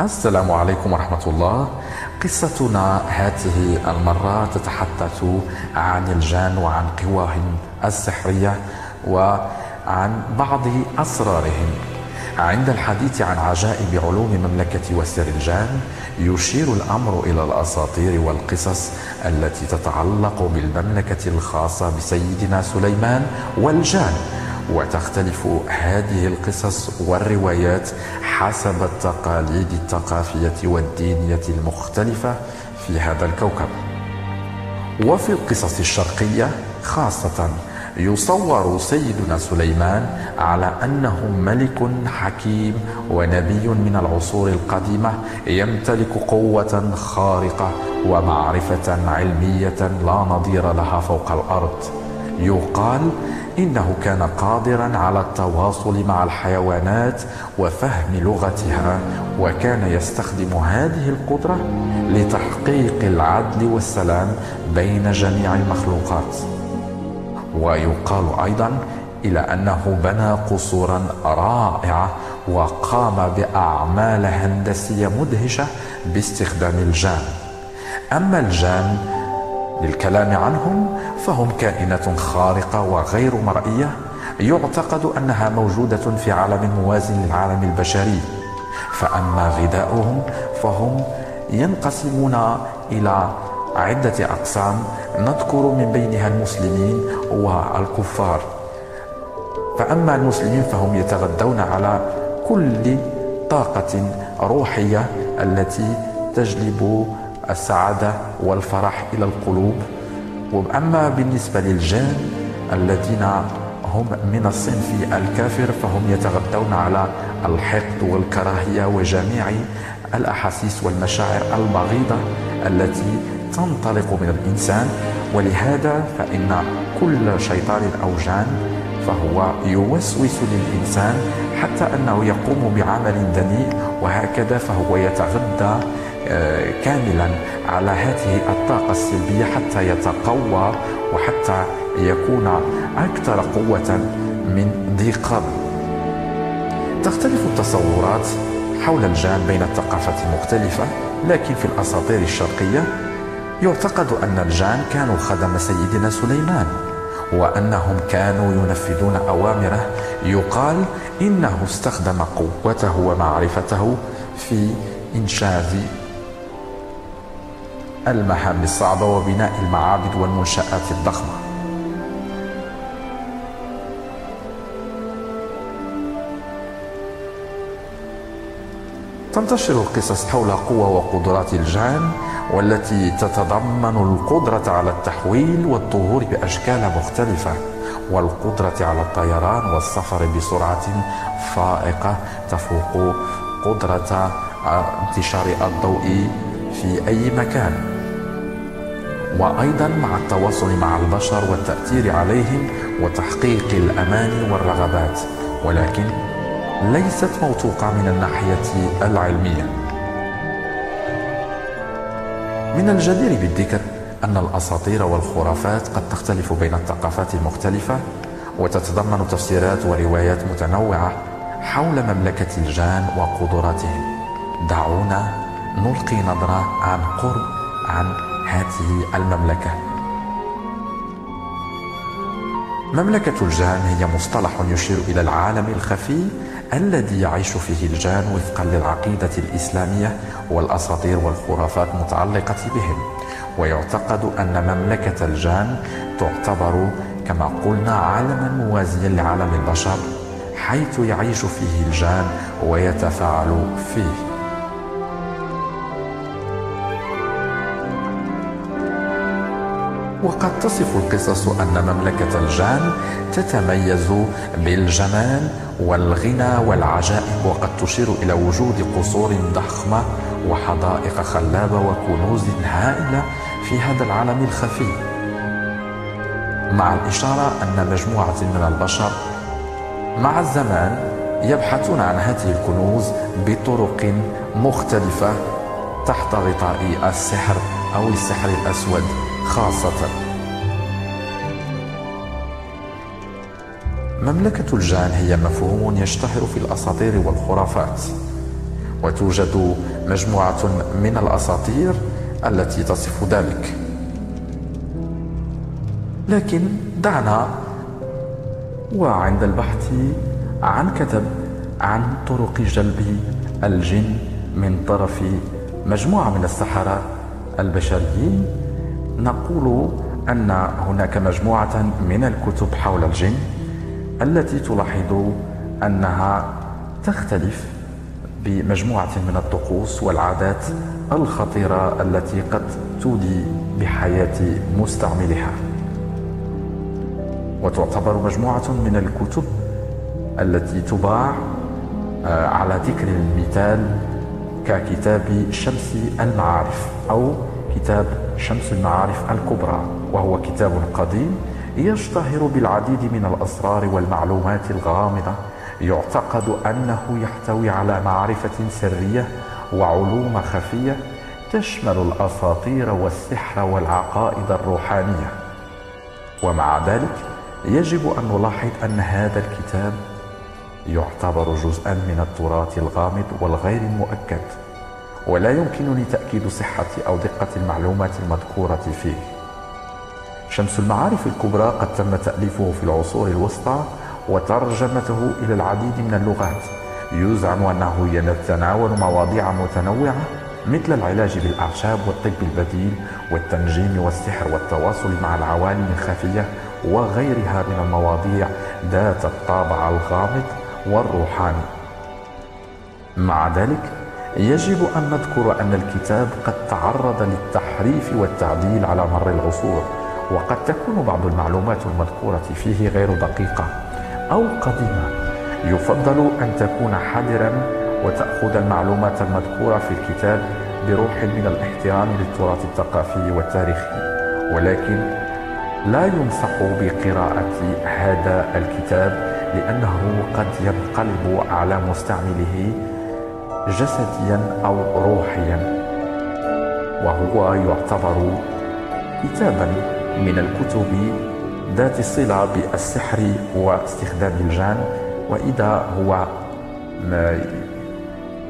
السلام عليكم ورحمة الله. قصتنا هذه المرة تتحدث عن الجان وعن قواهم السحرية وعن بعض أسرارهم. عند الحديث عن عجائب علوم مملكة وسر الجان يشير الأمر إلى الأساطير والقصص التي تتعلق بالمملكة الخاصة بسيدنا سليمان والجان وتختلف هذه القصص والروايات حسب التقاليد الثقافية والدينية المختلفة في هذا الكوكب. وفي القصص الشرقية خاصة يصور سيدنا سليمان على أنه ملك حكيم ونبي من العصور القديمة يمتلك قوة خارقة ومعرفة علمية لا نظير لها فوق الأرض. يقال إنه كان قادرا على التواصل مع الحيوانات وفهم لغتها وكان يستخدم هذه القدرة لتحقيق العدل والسلام بين جميع المخلوقات. ويقال أيضا إلى أنه بنى قصورا رائعة وقام بأعمال هندسية مدهشة باستخدام الجان. أما الجان للكلام عنهم فهم كائنات خارقة وغير مرئية. يعتقد أنها موجودة في عالم موازي للعالم البشري. فأما غذاؤهم فهم ينقسمون إلى عدة أقسام نذكر من بينها المسلمين والكفار. فأما المسلمين فهم يتغذون على كل طاقة روحية التي تجلب السعادة والفرح إلى القلوب. وأما بالنسبة للجان الذين هم من الصنف الكافر فهم يتغذون على الحقد والكراهية وجميع الأحاسيس والمشاعر البغيضة التي تنطلق من الإنسان. ولهذا فإن كل شيطان أو جان فهو يوسوس للإنسان حتى أنه يقوم بعمل دنيء وهكذا فهو يتغذى كاملا على هذه الطاقة السلبية حتى يتقوى وحتى يكون أكثر قوة من ذي قبل. تختلف التصورات حول الجان بين الثقافات المختلفة لكن في الأساطير الشرقية يعتقد أن الجان كانوا خدم سيدنا سليمان وأنهم كانوا ينفذون أوامره يقال إنه استخدم قوته ومعرفته في إنشاء المهام الصعبة وبناء المعابد والمنشآت الضخمة. تنتشر القصص حول قوة وقدرات الجان والتي تتضمن القدرة على التحويل والظهور بأشكال مختلفة والقدرة على الطيران والسفر بسرعة فائقة تفوق قدرة انتشار الضوء في أي مكان. وأيضا مع التواصل مع البشر والتأثير عليهم وتحقيق الاماني والرغبات ولكن ليست موثوقة من الناحية العلمية. من الجدير بالذكر أن الأساطير والخرافات قد تختلف بين الثقافات المختلفة وتتضمن تفسيرات وروايات متنوعة حول مملكة الجان وقدراتهم. دعونا نلقي نظرة عن قرب عن هذه المملكة. مملكة الجان هي مصطلح يشير إلى العالم الخفي الذي يعيش فيه الجان وفقا للعقيدة الإسلامية والأساطير والخرافات المتعلقة بهم. ويعتقد أن مملكة الجان تعتبر كما قلنا عالما موازيا لعالم البشر حيث يعيش فيه الجان ويتفاعل فيه. وقد تصف القصص أن مملكة الجان تتميز بالجمال والغنى والعجائب وقد تشير إلى وجود قصور ضخمة وحدائق خلابة وكنوز هائلة في هذا العالم الخفي. مع الإشارة أن مجموعة من البشر مع الزمان يبحثون عن هذه الكنوز بطرق مختلفة تحت غطاء السحر أو السحر الأسود. خاصة. مملكة الجان هي مفهوم يشتهر في الأساطير والخرافات وتوجد مجموعة من الأساطير التي تصف ذلك. لكن دعنا وعند البحث عن كتب عن طرق جلب الجن من طرف مجموعة من السحرة البشريين نقول أن هناك مجموعة من الكتب حول الجن التي تلاحظ أنها تختلف بمجموعة من الطقوس والعادات الخطيرة التي قد تودي بحياة مستعملها. وتعتبر مجموعة من الكتب التي تباع آه، على ذكر المثال ككتاب شمس المعارف أو كتاب شمس المعارف الكبرى وهو كتاب قديم يشتهر بالعديد من الأسرار والمعلومات الغامضة يعتقد أنه يحتوي على معرفة سرية وعلوم خفية تشمل الأساطير والسحر والعقائد الروحانية. ومع ذلك يجب أن نلاحظ أن هذا الكتاب يعتبر جزءا من التراث الغامض والغير المؤكد ولا يمكنني تأكيد صحة أو دقة المعلومات المذكورة فيه. شمس المعارف الكبرى قد تم تأليفه في العصور الوسطى وترجمته إلى العديد من اللغات. يزعم أنه يتناول مواضيع متنوعة مثل العلاج بالأعشاب والطب البديل والتنجيم والسحر والتواصل مع العوالم الخفية وغيرها من المواضيع ذات الطابع الغامض والروحاني. مع ذلك يجب أن نذكر أن الكتاب قد تعرض للتحريف والتعديل على مر العصور وقد تكون بعض المعلومات المذكورة فيه غير دقيقة أو قديمة. يفضل أن تكون حذرا وتأخذ المعلومات المذكورة في الكتاب بروح من الاحترام للتراث الثقافي والتاريخي ولكن لا ينصح بقراءة هذا الكتاب لأنه قد ينقلب على مستعمله جسديا أو روحيا. وهو يعتبر كتابا من الكتب ذات الصلة بالسحر واستخدام الجان. وإذا هو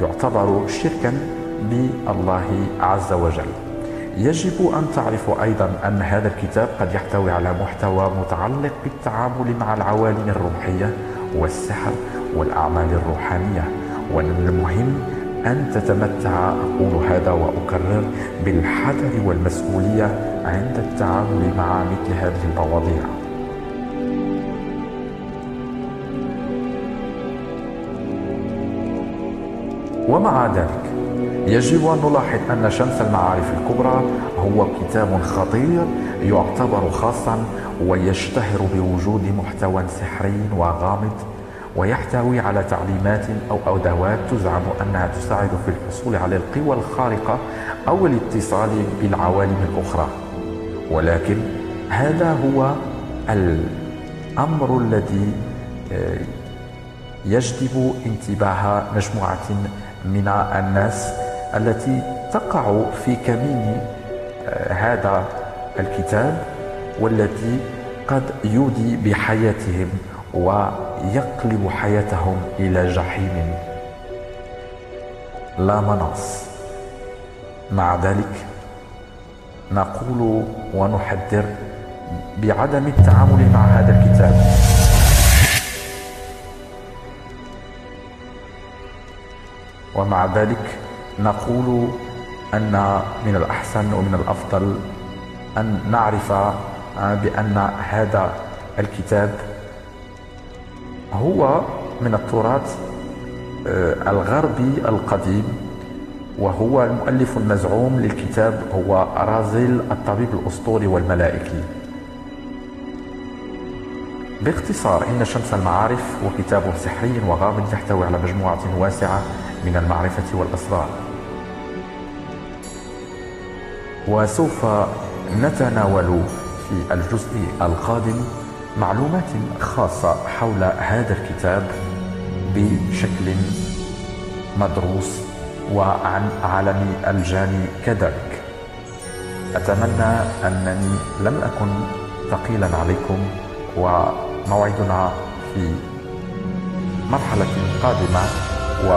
يعتبر شركا بالله عز وجل. يجب أن تعرفوا أيضا أن هذا الكتاب قد يحتوي على محتوى متعلق بالتعامل مع العوالم الروحية والسحر والأعمال الروحانية. ومن المهم أن تتمتع أقول هذا وأكرر بالحذر والمسؤولية عند التعامل مع مثل هذه المواضيع. ومع ذلك يجب أن نلاحظ أن شمس المعارف الكبرى هو كتاب خطير يعتبر خاصا ويشتهر بوجود محتوى سحري وغامض ويحتوي على تعليمات أو أدوات تزعم أنها تساعد في الحصول على القوى الخارقة أو الاتصال بالعوالم الأخرى. ولكن هذا هو الأمر الذي آه، يجذب انتباه مجموعة من الناس التي تقع في كمين آه، هذا الكتاب والذي قد يودي بحياتهم ويقلب حياتهم إلى جحيم. لا مناص. مع ذلك نقول ونحذر بعدم التعامل مع هذا الكتاب. ومع ذلك نقول أن من الأحسن ومن الأفضل أن نعرف بأن هذا الكتاب هو من التراث آه، الغربي القديم وهو المؤلف المزعوم للكتاب هو رازيل الطبيب الأسطوري والملائكي. باختصار إن شمس المعارف هو كتاب سحري وغامض يحتوي على مجموعة واسعة من المعرفة والأسرار. وسوف نتناول في الجزء القادم معلومات خاصة حول هذا الكتاب بشكل مدروس وعن عالم الجاني كذلك. أتمنى أنني لم أكن ثقيلا عليكم وموعدنا في مرحلة قادمة و